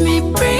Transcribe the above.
me, breathe.